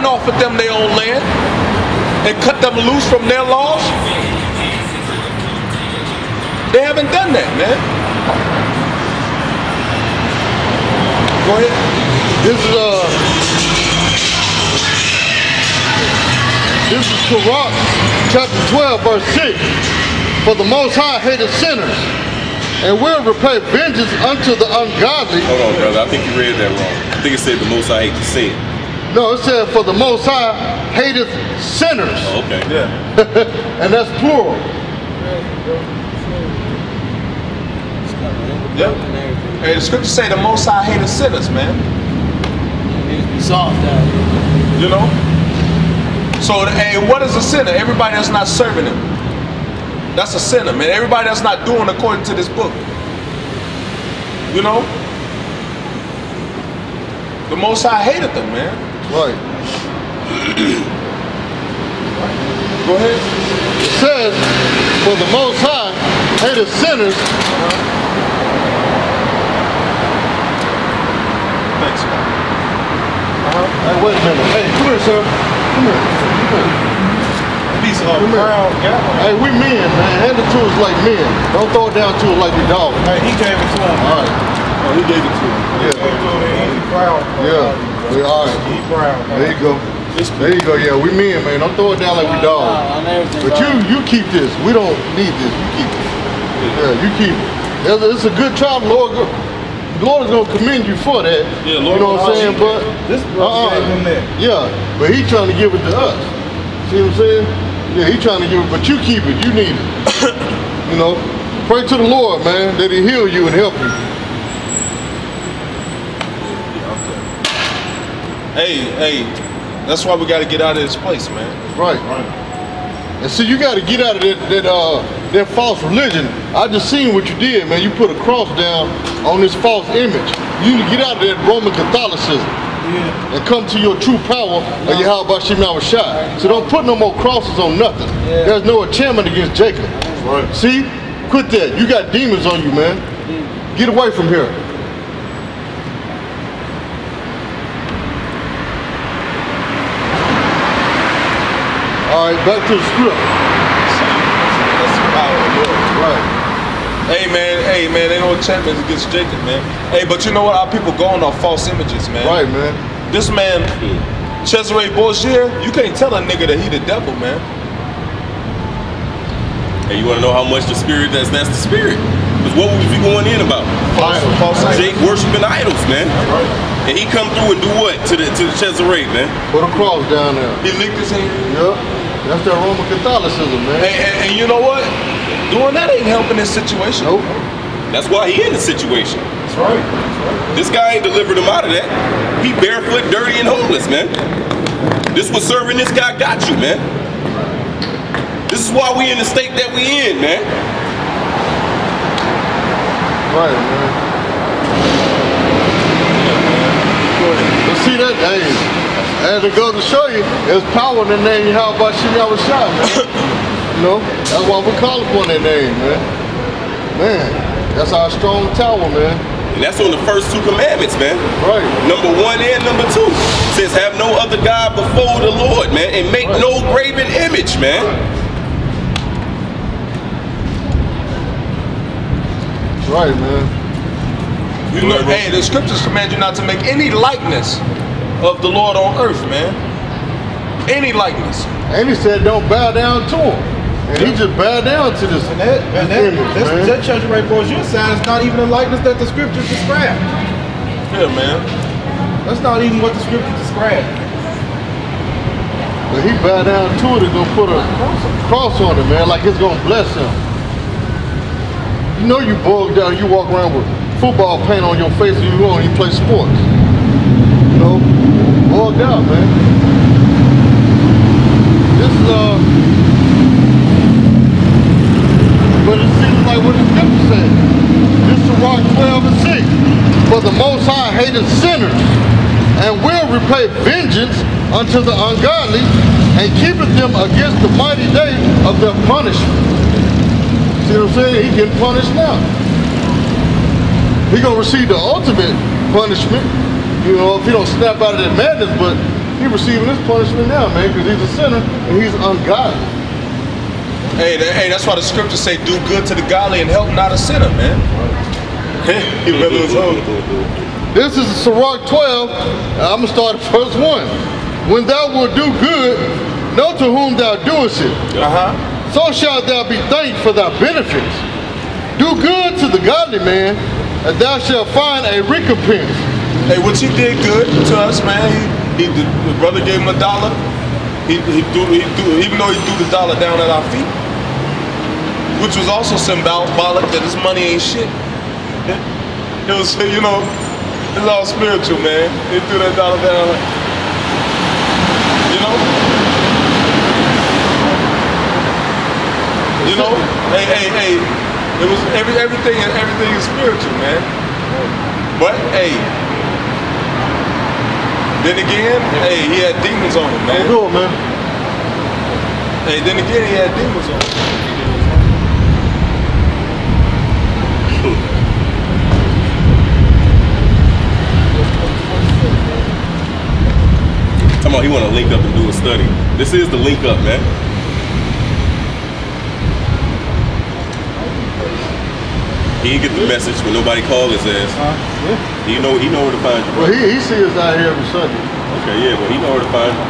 haven't offered them their own land and cut them loose from their laws. They haven't done that, man. Go ahead. This is uh This is Sirach chapter 12, verse 6. For the most high hated sinners, and will repay vengeance unto the ungodly. Hold on, brother. I think you read that wrong. I think it said the most I hate to it. No, it said for the most high hateth sinners. Oh, okay. Yeah. and that's plural. Yep. Hey, the scriptures say the Most High hated sinners, man. Soft. You know. So, hey, what is a sinner? Everybody that's not serving him. That's a sinner, man. Everybody that's not doing according to this book. You know. The Most High hated them, man. Right. Go ahead. It says, for the most high hateth sinners, Thanks. Uh huh. Hey, wait a minute. Hey, come here, sir. Come here. Come here. Piece of here. guy. Hey, we men, man. Hand it to us like men. Don't throw it down to us like we dogs. Hey, he gave it to him. All right. Oh, he gave it to him. Yeah. Proud. Yeah. We all right. He. There you go. There you go. Yeah, we men, man. Don't throw it down like we dogs. But you, you keep this. We don't need this. You keep it. Yeah, you keep it. It's a- good job, Lord. Lord is gonna commend you for that. Yeah, Lord. You know what I'm saying? But This brother uh-uh. him that. Yeah, but he trying to give it to us. See what I'm saying? Yeah, he trying to give it, but you keep it. You need it. you know, pray to the Lord, man, that He heal you and help you. Hey, hey, that's why we got to get out of this place, man. Right. Right. And see, you got to get out of that that uh that false religion. I just seen what you did, man. You put a cross down on this false image. You need to get out of that Roman Catholicism. Yeah. And come to your true power of Yahweh Shema Shai. So don't put no more crosses on nothing. There's no enchantment against Jacob. Right. See? Quit that. You got demons on you, man. Get away from here. All right, back to the script. That's the power of the Right. Hey man, hey man, ain't no enchantment against Jacob, man. Hey, but you know what? Our people going off false images, man. Right, man. This man, Cesare Borgia, you can't tell a nigga that he the devil, man. Hey, you want to know how much the spirit that's that's the spirit? Because what was we going in about? False, false Jake worshiping idols, man. And he come through and do what to the to the Cesare, man? Put a cross down there. He licked his hand. Yep. That's that Roman Catholicism, man. And, and, and you know what? Doing that ain't helping this situation. Nope. That's why he in the situation. That's right. This guy ain't delivered him out of that. He barefoot, dirty, and homeless, man. This was serving this guy got you, man. This is why we in the state that we in, man. Right, man. But see that, hey, as it goes to show you, there's power in the name Yahweh Shem Yahweh Shai, man. You know, that's why we call upon that name, man. Man, that's our strong tower, man. And that's on the first two commandments, man. Right. Number one and number two says, "Have no other god before the Lord, man, and make Right. no graven image, man." Right, man. You know, hey, the scriptures command you not to make any likeness of the Lord on earth, man. Any likeness. And he said, don't bow down to him. And he just bowed down to this, And that, and this that, image, that's, man. that church right Borgia sign is not even a likeness that the scriptures describe. Yeah, man. That's not even what the scriptures describe. But he bowed down to it and gonna put a cross on it, man, like it's gonna bless him. You know you bugged out, you walk around with football paint on your face and you go and you play sports. Out, man. This is uh but it seems like what the scripture. This is Sirach 12 and 6. For the most high hated sinners and will repay vengeance unto the ungodly and keepeth them against the mighty day of their punishment. See what I'm saying? He getting punished now. He gonna receive the ultimate punishment, you know, if he don't snap out of that madness, but He receiving his punishment now, man, because he's a sinner and he's ungodly. Hey, that, hey, that's why the scriptures say, "Do good to the godly and help not a sinner," man. he rather was home. This is Sirach 12. I'm gonna start at verse one. When thou wilt do good, know to whom thou doest it. Uh huh. so shalt thou be thanked for thy benefits. Do good to the godly man, and thou shalt find a recompense. Hey, which he did good to us, man. He, he the, the brother gave him a dollar. He, he threw, he threw, even though he threw the dollar down at our feet, which was also symbolic that his money ain't shit. It was, you know, it's all spiritual, man. He threw that dollar down, you know. You know, hey, hey, hey, it was every everything everything is spiritual, man. But hey, then again, hey, he had demons on him, man. Do it, man. Hey, then again, he had demons on him. Come on, he want to link up and do a study. This is the link up, man. He didn't get the message when nobody called his ass. Yeah. He know he know where to find you. Well, he, he see us out here every Sunday. Okay, yeah, well he know where to find you.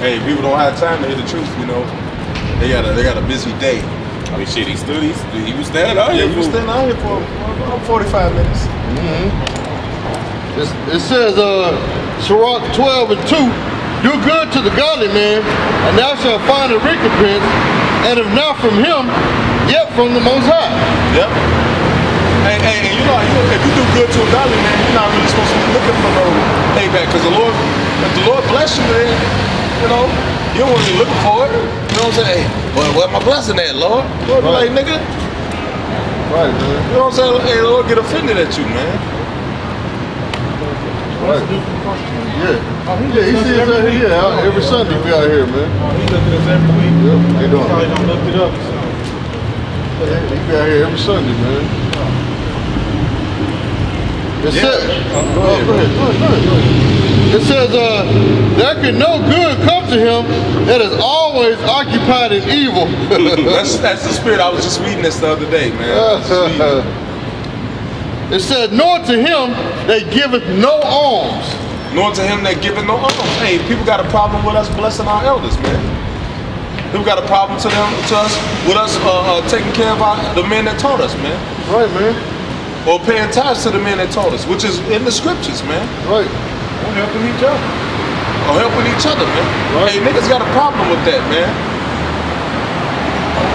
Hey, people don't have time to hear the truth, you know. They got a they got a busy day. I mean, shit, he stood. He, he was standing out here. Yeah, here. you for- standing out here for about 45 minutes. Mm -hmm. It's, it says, uh, Sirach 12 and 2, do good to the godly man, and thou shalt find a recompense, and if not from him, yet from the Most High. Yep. Hey, hey, and you know, if you do good to a godly man, you're not really supposed to be looking for no payback. Because the Lord, if the Lord bless you, man, you know, you don't want to be looking for it. You know what I'm saying? Hey, well, where my blessing at, Lord? Lord be Right. like, nigga, Right, man. you know what I'm saying? Hey, Lord, get offended at you, man. Right. Yeah. Yeah, he sees us out here. Yeah, every Sunday we out here, man. He look at us every week. Yep, they doing Probably don't look it up. So. Yeah, he be out here every Sunday, man. It Yeah. says, Oh, oh, go ahead. go ahead, go ahead, go ahead, go ahead. It says, uh, there can no good come to him that is always occupied in evil. That's that's the spirit. I was just reading this the other day, man. I was just reading it. it said, nor to him that giveth no alms. nor to him that giveth no alms. Hey, people got a problem with us blessing our elders, man. People got a problem to them, to us, with us uh, uh, taking care of our, the men that taught us, man, Right, man. or paying tithes to the men that taught us, which is in the scriptures, man, Right. We're helping each other. or helping each other, man. Right. Hey, niggas got a problem with that, man.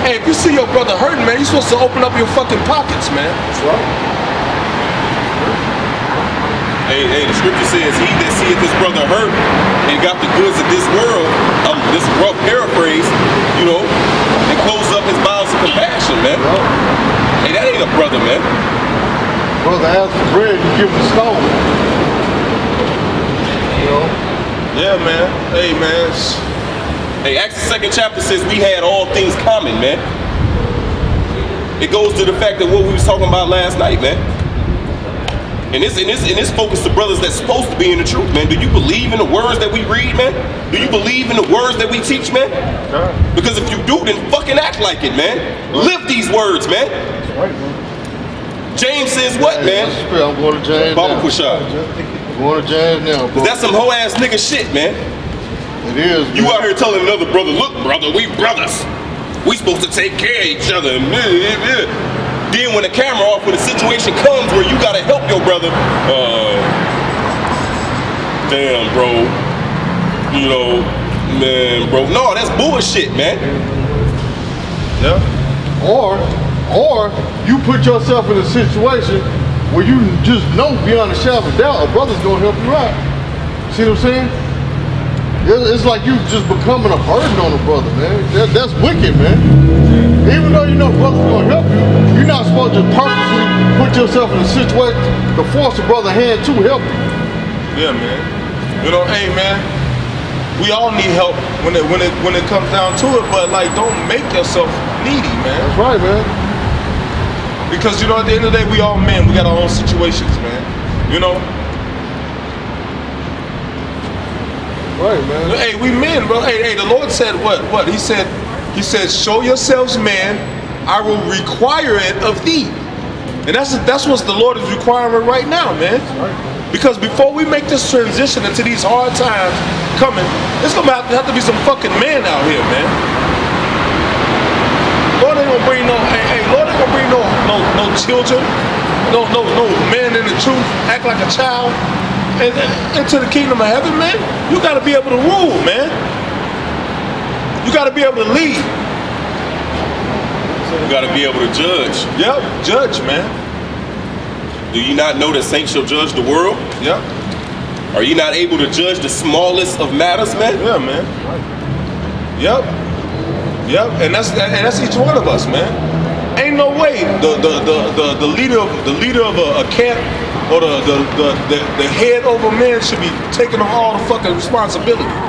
Hey, if you see your brother hurting, man, you're supposed to open up your fucking pockets, man. That's right. Hey, hey, the scripture says, "He that seeth his brother hurt and got the goods of this world." Um, this rough paraphrase, you know, and close up his bowels of compassion, man. Hey, that ain't a brother, man. Brother asks for bread, you give him a stone. You know? Yeah, man. Hey, man. Hey, Acts the second chapter says we had all things common, man. It goes to the fact that what we was talking about last night, man. And this and this and this focus to brothers that's supposed to be in the truth, man. Do you believe in the words that we read, man? Do you believe in the words that we teach, man? Because if you do, then fucking act like it, man. Live these words, man. Right, man. James says what, man? what's the spirit? I'm going to James Baba now. Kushab. I'm going to James now, bro. That's some hoe ass nigga shit, man. it is, You out here telling another brother, look, brother, we brothers. We supposed to take care of each other. And meh, meh, meh." Then when the camera off, when the situation comes where you gotta help your brother, uh, damn, bro. You know, man, bro. No, that's bullshit, man. Yeah. Or, or you put yourself in a situation where you just know beyond a shadow of doubt a brother's gonna help you out. See what I'm saying? It- It's like you just becoming a burden on a brother, man. That, that's wicked, man. Even though you know brother's gonna help you, you're not supposed to purposely put yourself in a situation to force a brother hand to help you. Yeah, man. You know, hey, man. We all need help when it when it when it comes down to it, but like, don't make yourself needy, man. That's right, man. Because you know, at the end of the day, we all men. We got our own situations, man. You know? Right, man. Hey, we men, bro. Hey, hey, the Lord said what? What? He said, He said, show yourselves man, I will require it of thee. And that's that's what the Lord is requiring right now, man. Because before we make this transition into these hard times coming, it's gonna have to, have to be some fucking men out here, man. Lord ain't gonna bring no, hey, hey, Lord ain't gonna bring no, children, no, no, no man in the truth, act like a child, and, into the kingdom of heaven, man. You gotta be able to rule, man. You gotta be able to lead. You got to be able to judge. Yep, judge, man. Do you not know that saints shall judge the world? Yep, Are you not able to judge the smallest of matters, man? yeah, man. Yep, yep, and that's and that's each one of us, man. Ain't no way the the the the, the leader of the leader of a, a camp or the the, the the the head over man should be taking all the fucking responsibility.